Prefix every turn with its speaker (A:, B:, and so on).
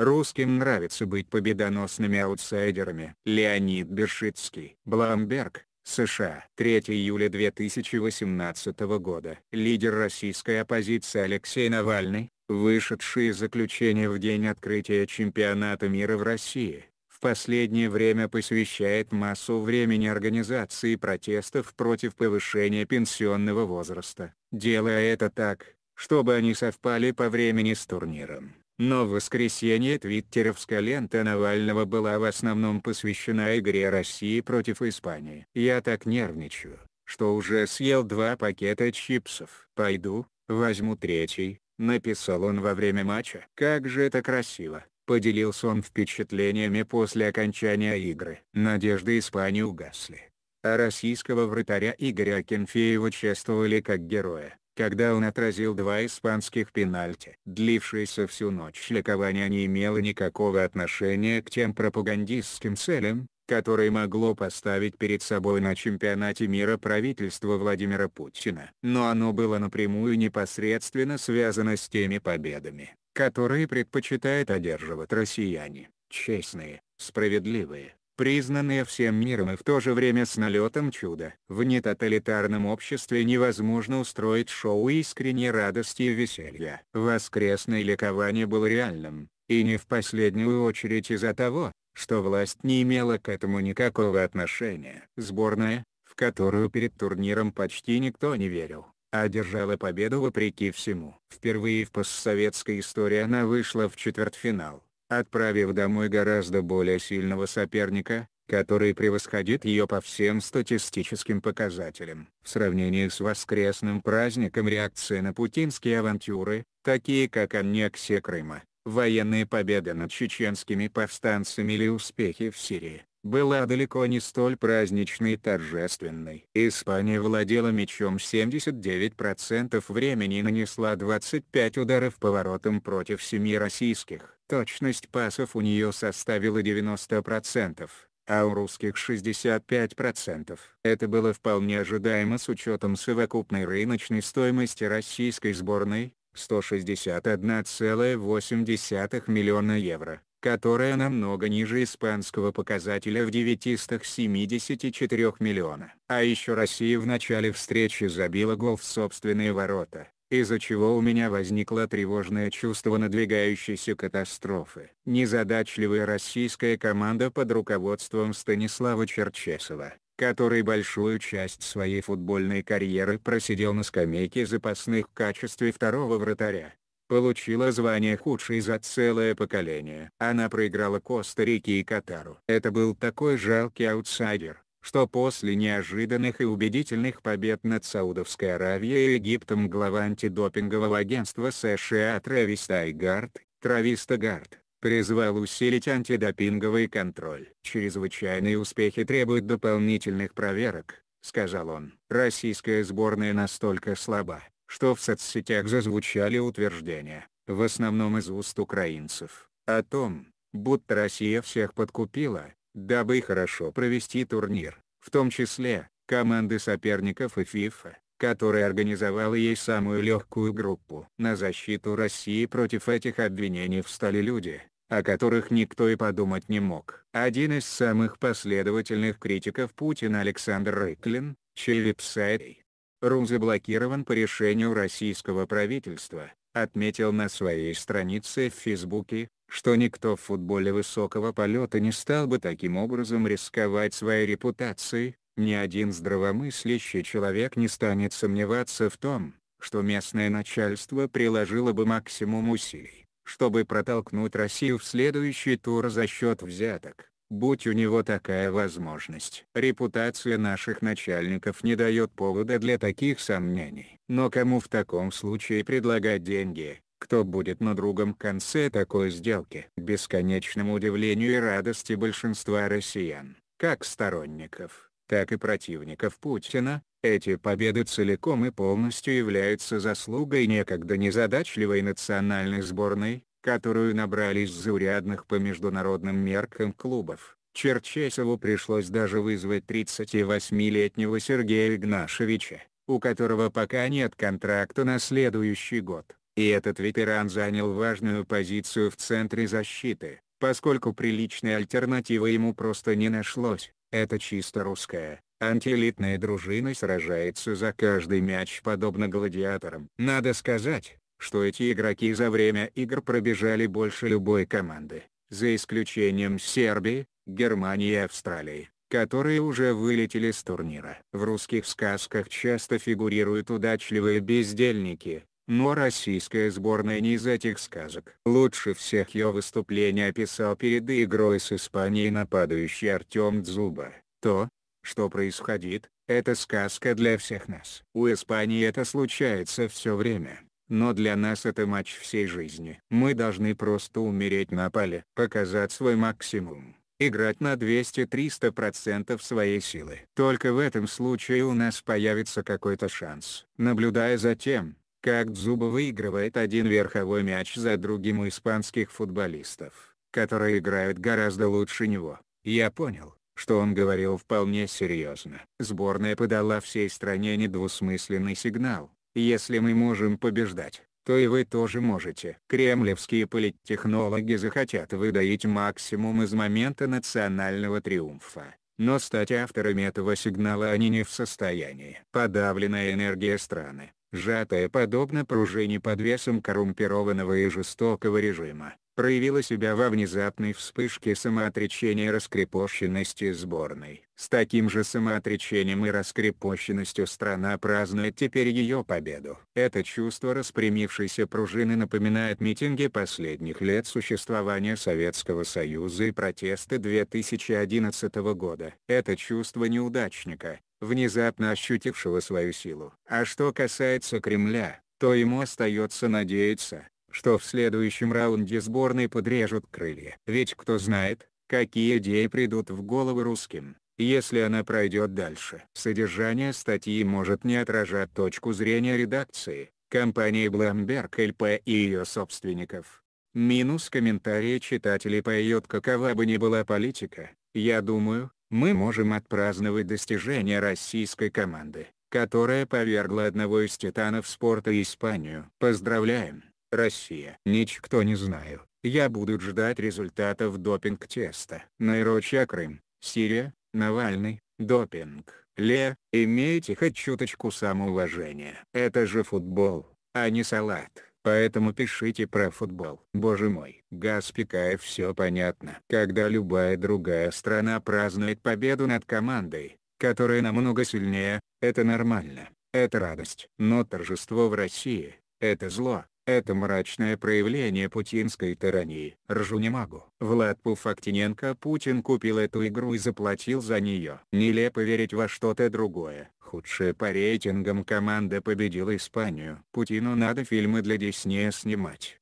A: Русским нравится быть победоносными аутсайдерами. Леонид Бершицкий. Bloomberg, США. 3 июля 2018 года. Лидер российской оппозиции Алексей Навальный, вышедший из заключения в день открытия чемпионата мира в России, в последнее время посвящает массу времени организации протестов против повышения пенсионного возраста, делая это так, чтобы они совпали по времени с турниром. Но в воскресенье твиттеровская лента Навального была в основном посвящена игре России против Испании. «Я так нервничаю, что уже съел два пакета чипсов. Пойду, возьму третий», — написал он во время матча. «Как же это красиво!» Поделился он впечатлениями после окончания игры. Надежды Испании угасли. А российского вратаря Игоря Акинфеева чествовали как героя когда он отразил два испанских пенальти. Длившееся всю ночь ликование не имело никакого отношения к тем пропагандистским целям, которые могло поставить перед собой на чемпионате мира правительство Владимира Путина. Но оно было напрямую непосредственно связано с теми победами, которые предпочитают одерживать россияне, честные, справедливые, признанные всем миром и в то же время с налетом чуда. В нетоталитарном обществе невозможно устроить шоу искренней радости и веселья. Воскресное ликование было реальным, и не в последнюю очередь из-за того, что власть не имела к этому никакого отношения. Сборная, в которую перед турниром почти никто не верил, одержала победу вопреки всему. Впервые в постсоветской истории она вышла в четвертьфинал отправив домой гораздо более сильного соперника, который превосходит ее по всем статистическим показателям. В сравнении с воскресным праздником реакции на путинские авантюры, такие как аннексия Крыма, военные победы над чеченскими повстанцами или успехи в Сирии, была далеко не столь праздничной и торжественной. Испания владела мячом 79% времени и нанесла 25 ударов поворотом против семи российских. Точность пасов у нее составила 90%, а у русских 65%. Это было вполне ожидаемо с учетом совокупной рыночной стоимости российской сборной, 161,8 миллиона евро, которая намного ниже испанского показателя в 974 миллиона. А еще Россия в начале встречи забила гол в собственные ворота, из-за чего у меня возникло тревожное чувство надвигающейся катастрофы. Незадачливая российская команда под руководством Станислава Черчесова, который большую часть своей футбольной карьеры просидел на скамейке запасных в качестве второго вратаря, получила звание худшей за целое поколение. Она проиграла Коста-Рике и Катару. Это был такой жалкий аутсайдер, что после неожиданных и убедительных побед над Саудовской Аравией и Египтом глава антидопингового агентства США Травис Тайгард, Травис Тагард, призвал усилить антидопинговый контроль. «Чрезвычайные успехи требуют дополнительных проверок», — сказал он. «Российская сборная настолько слаба, что в соцсетях зазвучали утверждения, в основном из уст украинцев, о том, будто Россия всех подкупила, дабы хорошо провести турнир, в том числе, команды соперников и ФИФА, которая организовала ей самую легкую группу. На защиту России против этих обвинений встали люди, о которых никто и подумать не мог. Один из самых последовательных критиков Путина Александр Рыклин, чей веб-сайт РУ заблокирован по решению российского правительства, отметил на своей странице в Фейсбуке, что никто в футболе высокого полета не стал бы таким образом рисковать своей репутацией, ни один здравомыслящий человек не станет сомневаться в том, что местное начальство приложило бы максимум усилий, чтобы протолкнуть Россию в следующий тур за счет взяток, будь у него такая возможность. Репутация наших начальников не дает повода для таких сомнений. Но кому в таком случае предлагать деньги, кто будет на другом конце такой сделки? Бесконечному удивлению и радости большинства россиян, как сторонников, так и противников Путина, эти победы целиком и полностью являются заслугой некогда незадачливой национальной сборной, которую набрали из заурядных по международным меркам клубов. Черчесову пришлось даже вызвать 38-летнего Сергея Игнашевича, у которого пока нет контракта на следующий год. И этот ветеран занял важную позицию в центре защиты, поскольку приличной альтернативы ему просто не нашлось. Это чисто русская, антиэлитная дружина сражается за каждый мяч подобно гладиаторам. Надо сказать, что эти игроки за время игр пробежали больше любой команды, за исключением Сербии, Германии и Австралии, которые уже вылетели с турнира. В русских сказках часто фигурируют удачливые бездельники, но российская сборная не из этих сказок. Лучше всех ее выступление описал перед игрой с Испанией нападающий Артем Дзуба. То, что происходит, это сказка для всех нас. У Испании это случается все время. Но для нас это матч всей жизни. Мы должны просто умереть на поле, показать свой максимум, играть на 200-300% своей силы. Только в этом случае у нас появится какой-то шанс. Наблюдая за тем, как Дзуба выигрывает один верховой мяч за другим у испанских футболистов, которые играют гораздо лучше него, я понял, что он говорил вполне серьезно. Сборная подала всей стране недвусмысленный сигнал, если мы можем побеждать, то и вы тоже можете. Кремлевские политтехнологи захотят выдаить максимум из момента национального триумфа. Но стать авторами этого сигнала они не в состоянии. Подавленная энергия страны, сжатая подобно пружине под весом коррумпированного и жестокого режима, проявила себя во внезапной вспышке самоотречения раскрепощенности сборной. С таким же самоотречением и раскрепощенностью страна празднует теперь ее победу. Это чувство распрямившейся пружины напоминает митинги последних лет существования Советского Союза и протесты 2011 года. Это чувство неудачника, внезапно ощутившего свою силу. А что касается Кремля, то ему остается надеяться, что в следующем раунде сборной подрежут крылья. Ведь кто знает, какие идеи придут в головы русским, если она пройдет дальше. Содержание статьи может не отражать точку зрения редакции, компании Bloomberg LP и ее собственников. Минус комментарии читателей поет какова бы ни была политика, я думаю, мы можем отпраздновать достижения российской команды, которая повергла одного из титанов спорта Испанию. Поздравляем! Россия. Ничего не знаю. Я буду ждать результатов допинг-теста. Найроча Крым, Сирия, Навальный, допинг. Ле, имейте хоть чуточку самоуважения. Это же футбол, а не салат. Поэтому пишите про футбол. Боже мой. Гаспикаев все понятно. Когда любая другая страна празднует победу над командой, которая намного сильнее, это нормально. Это радость. Но торжество в России – это зло. Это мрачное проявление путинской тирании. Ржу не могу. Влад Пуфактиненко Путин купил эту игру и заплатил за нее. Нелепо верить во что-то другое. Худшая по рейтингам команда победила Испанию. Путину надо фильмы для Диснея снимать.